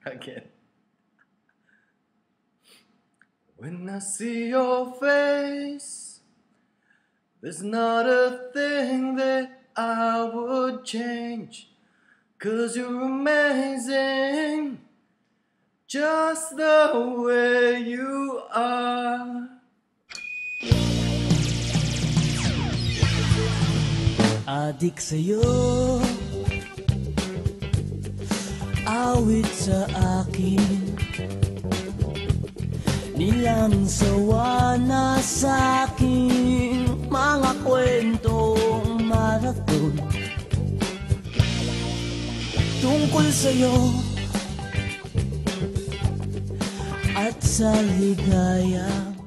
Again. When I see your face, there's not a thing that I would change. Cause you're amazing, just the way you are. Adik sa'yo Awit sa akin. Nilang sawa na sa'kin Mga kwentong marathon. Tungkol sa'yo. At sa ligaya